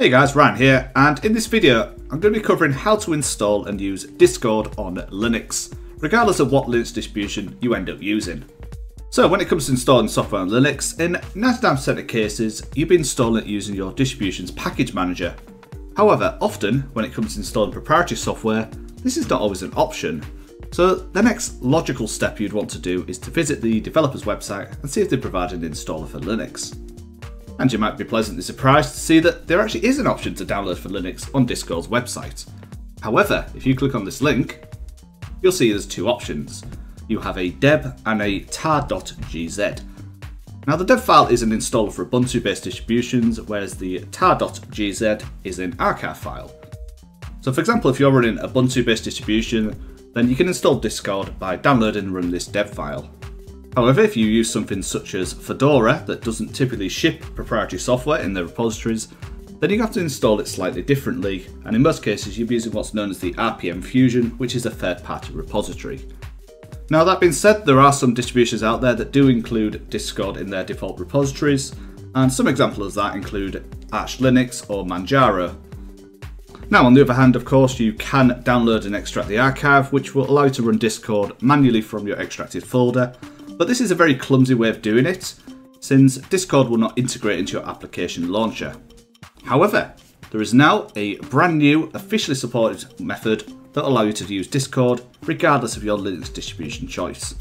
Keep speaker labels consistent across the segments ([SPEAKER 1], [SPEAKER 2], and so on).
[SPEAKER 1] Hey guys, Ryan here, and in this video I'm going to be covering how to install and use Discord on Linux, regardless of what Linux distribution you end up using. So when it comes to installing software on Linux, in 99% of cases you'll be installing it using your distribution's package manager. However, often when it comes to installing proprietary software, this is not always an option. So the next logical step you'd want to do is to visit the developer's website and see if they provide an installer for Linux. And you might be pleasantly surprised to see that there actually is an option to download for Linux on Discord's website. However, if you click on this link, you'll see there's two options. You have a deb and a tar.gz. Now the deb file is an installer for Ubuntu based distributions, whereas the tar.gz is an archive file. So for example, if you're running a Ubuntu based distribution, then you can install Discord by downloading and running this deb file. However, if you use something such as Fedora that doesn't typically ship proprietary software in their repositories, then you have to install it slightly differently, and in most cases you'll be using what's known as the RPM Fusion, which is a third-party repository. Now that being said, there are some distributions out there that do include Discord in their default repositories, and some examples of that include Arch Linux or Manjaro. Now on the other hand, of course, you can download and extract the archive, which will allow you to run Discord manually from your extracted folder, but this is a very clumsy way of doing it, since Discord will not integrate into your application launcher. However, there is now a brand new, officially supported method that will allow you to use Discord regardless of your Linux distribution choice.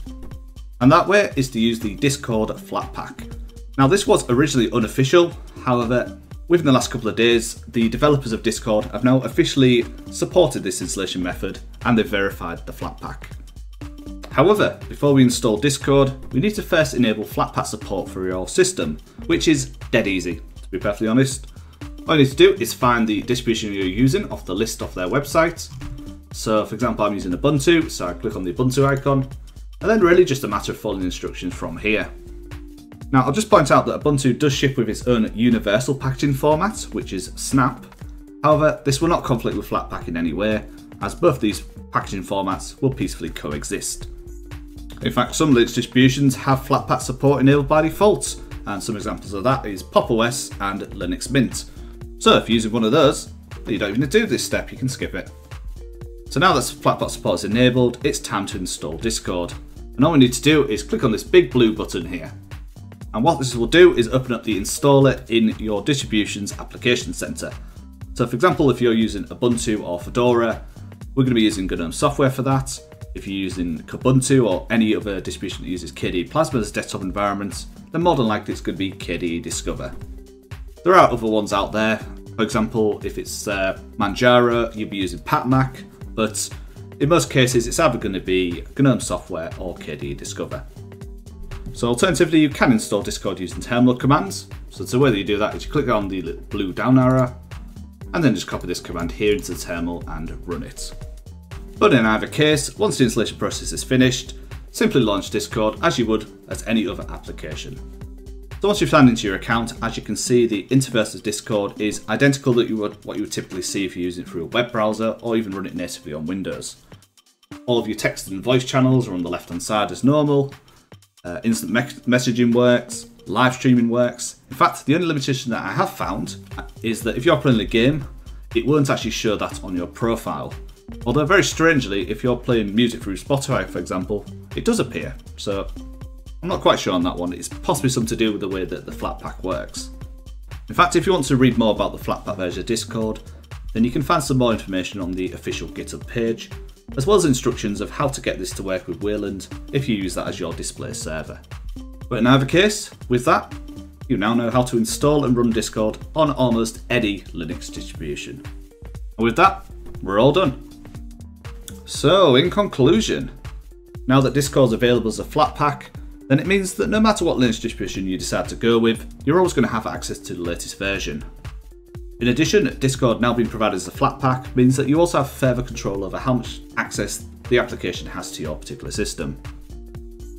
[SPEAKER 1] And that way is to use the Discord Flatpak. Now this was originally unofficial, however, within the last couple of days, the developers of Discord have now officially supported this installation method and they've verified the Flatpak. However, before we install Discord, we need to first enable Flatpak support for your system, which is dead easy, to be perfectly honest. All you need to do is find the distribution you're using off the list of their website. So for example, I'm using Ubuntu, so I click on the Ubuntu icon, and then really just a matter of following instructions from here. Now I'll just point out that Ubuntu does ship with its own universal packaging format, which is Snap. However, this will not conflict with Flatpak in any way, as both these packaging formats will peacefully coexist. In fact, some Linux distributions have Flatpak support enabled by default, and some examples of that is Pop! OS and Linux Mint. So if you're using one of those, you don't even need to do this step, you can skip it. So now that Flatpak support is enabled, it's time to install Discord. And all we need to do is click on this big blue button here. And what this will do is open up the installer in your distribution's application center. So for example, if you're using Ubuntu or Fedora, we're going to be using GNOME software for that. If you're using Kubuntu or any other distribution that uses KDE Plasma as desktop environment, then more than likely it's going to be KDE Discover. There are other ones out there. For example, if it's uh, Manjaro, you'll be using Pamac, but in most cases it's either going to be GNOME software or KDE Discover. So alternatively, you can install Discord using terminal commands. So the way that you do that is you click on the blue down arrow, and then just copy this command here into the terminal and run it. But in either case, once the installation process is finished, simply launch Discord as you would as any other application. So once you've signed into your account, as you can see, the interface of Discord is identical to what you would typically see if you're using it through a web browser or even run it natively on Windows. All of your text and voice channels are on the left hand side as normal. Uh, instant me messaging works, live streaming works. In fact, the only limitation that I have found is that if you're playing a game, it won't actually show that on your profile. Although very strangely, if you're playing music through Spotify, for example, it does appear. So I'm not quite sure on that one. It's possibly something to do with the way that the Flatpak works. In fact, if you want to read more about the Flatpak version of Discord, then you can find some more information on the official GitHub page, as well as instructions of how to get this to work with Wayland if you use that as your display server. But in either case, with that, you now know how to install and run Discord on almost any Linux distribution. And with that, we're all done. So, in conclusion, now that Discord is available as a Flatpak, then it means that no matter what Linux distribution you decide to go with, you're always going to have access to the latest version. In addition, Discord now being provided as a Flatpak means that you also have further control over how much access the application has to your particular system.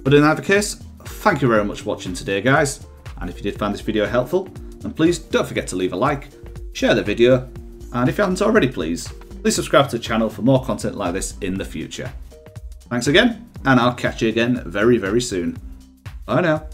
[SPEAKER 1] But in either case, thank you very much for watching today guys, and if you did find this video helpful, then please don't forget to leave a like, share the video, and if you haven't already please, please subscribe to the channel for more content like this in the future. Thanks again, and I'll catch you again very, very soon. Bye now.